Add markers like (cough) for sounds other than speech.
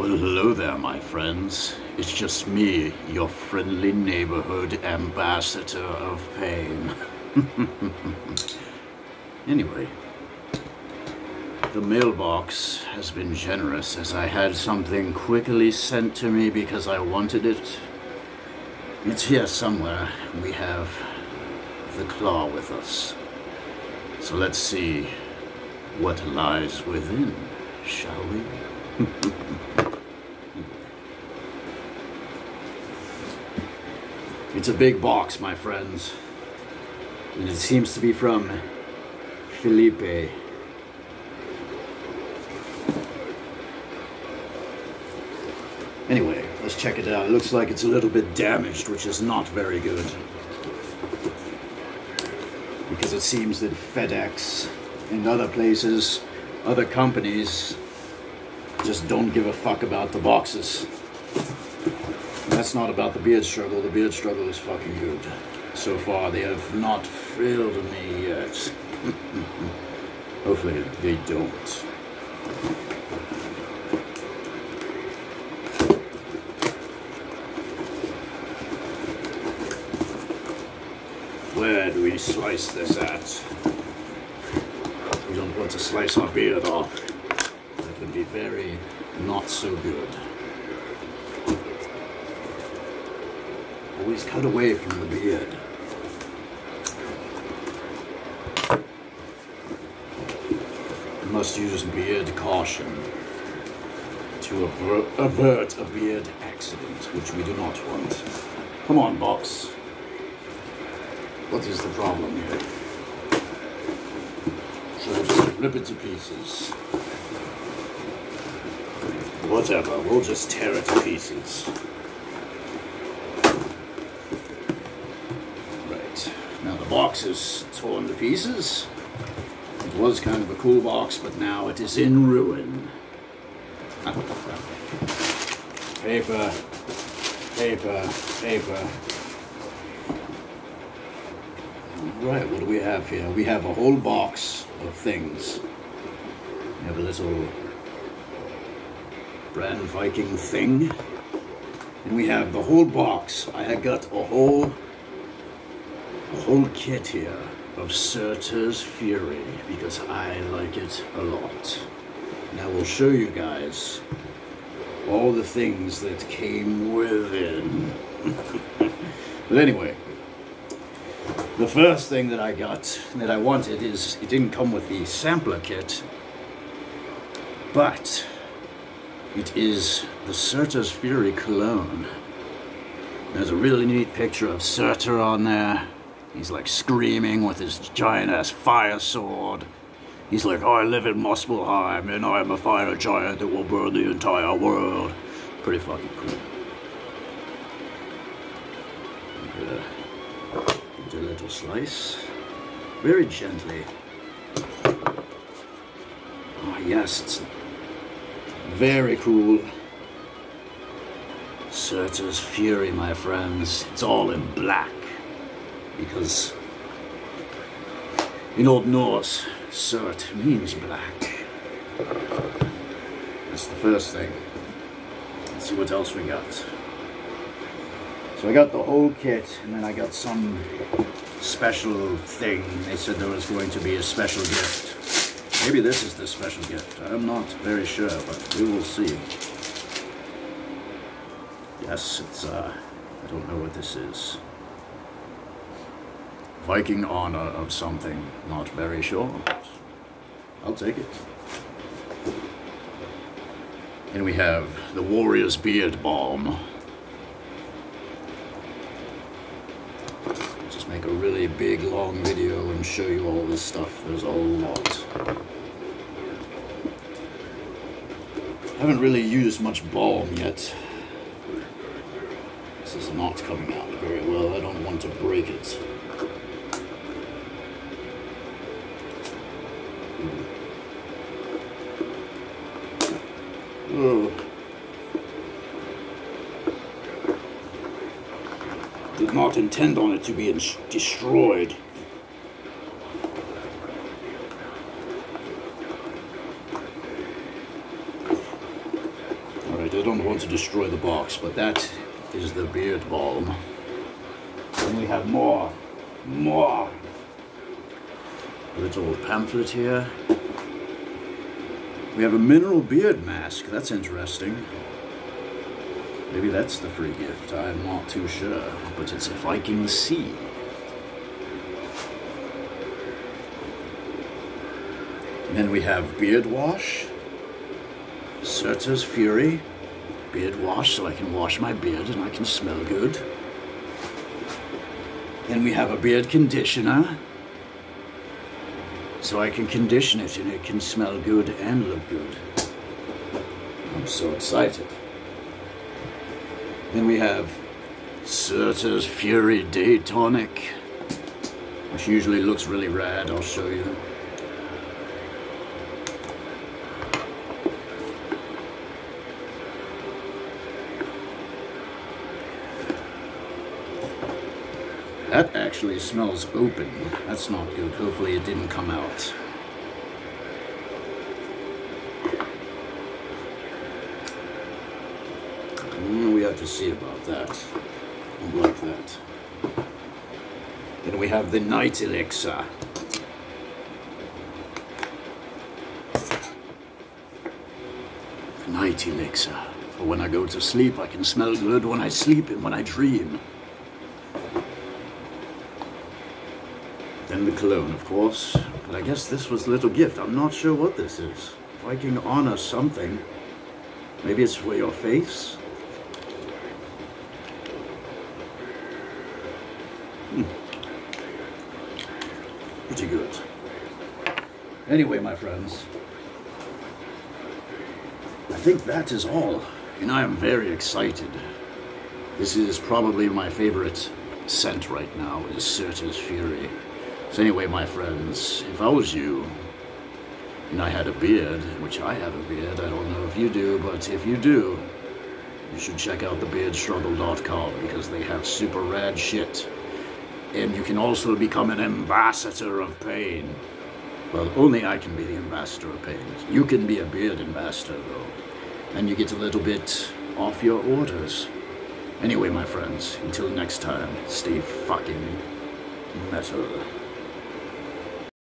Well, hello there, my friends. It's just me, your friendly neighborhood ambassador of pain. (laughs) anyway, the mailbox has been generous as I had something quickly sent to me because I wanted it. It's here somewhere. We have the claw with us. So let's see what lies within, shall we? (laughs) it's a big box, my friends. And it seems to be from Felipe. Anyway, let's check it out. It looks like it's a little bit damaged, which is not very good. Because it seems that FedEx and other places, other companies, just don't give a fuck about the boxes. That's not about the beard struggle. The beard struggle is fucking good. So far, they have not failed me yet. (laughs) Hopefully, they don't. Where do we slice this at? We don't want to slice our beard off. Would be very not so good. Always cut away from the beard. Must use beard caution to aver avert a beard accident, which we do not want. Come on, box. What is the problem here? I just rip it to pieces? Whatever, we'll just tear it to pieces. Right, now the box is torn to pieces. It was kind of a cool box, but now it is in ruin. paper, paper, paper. Right, what do we have here? We have a whole box of things. We have a little brand Viking thing. And we have the whole box. I got a whole a whole kit here of Surtur's Fury because I like it a lot. And I will show you guys all the things that came within. (laughs) but anyway, the first thing that I got, that I wanted, is it didn't come with the sampler kit, but it is the Surtur's Fury cologne. There's a really neat picture of Surtur on there. He's like screaming with his giant ass fire sword. He's like, I live in Muspelheim and I am a fire giant that will burn the entire world. Pretty fucking cool. Give it a little slice. Very gently. Oh yes, it's very cool. Surtur's Fury, my friends. It's all in black. Because in Old Norse, Surt means black. That's the first thing. Let's see what else we got. So I got the whole kit, and then I got some special thing. They said there was going to be a special gift. Maybe this is the special gift. I'm not very sure, but we will see. Yes, it's, uh, I don't know what this is. Viking honor of something. Not very sure, I'll take it. And we have the Warrior's Beard Balm. Just make a really big, long video and show you all this stuff. There's a lot. I haven't really used much balm yet. This is not coming out very well. I don't want to break it. Oh. Did not intend on it to be destroyed. Alright, I don't want to destroy the box, but that is the beard balm. And we have more, more. Little pamphlet here. We have a mineral beard mask. That's interesting. Maybe that's the free gift. I'm not too sure. But it's a Viking Sea. And then we have beard wash. Surtur's Fury. Beard wash so I can wash my beard and I can smell good. Then we have a beard conditioner. So I can condition it and it can smell good and look good. I'm so excited. Then we have Surtur's Fury Day Tonic, which usually looks really rad. I'll show you. That actually smells open. That's not good. Hopefully it didn't come out. Mm, we have to see about that. Like that. Then we have the night elixir. Night elixir. For when I go to sleep, I can smell good when I sleep and when I dream. Then the cologne, of course. But I guess this was a little gift. I'm not sure what this is. Viking honor something. Maybe it's for your face? Pretty good. Anyway, my friends, I think that is all. And I am very excited. This is probably my favorite scent right now, is Surtur's Fury. So anyway, my friends, if I was you, and I had a beard, which I have a beard, I don't know if you do, but if you do, you should check out thebeardstruggle.com because they have super rad shit. And you can also become an ambassador of pain. Well, only I can be the ambassador of pain. You can be a beard ambassador, though. And you get a little bit off your orders. Anyway, my friends, until next time, stay fucking metal.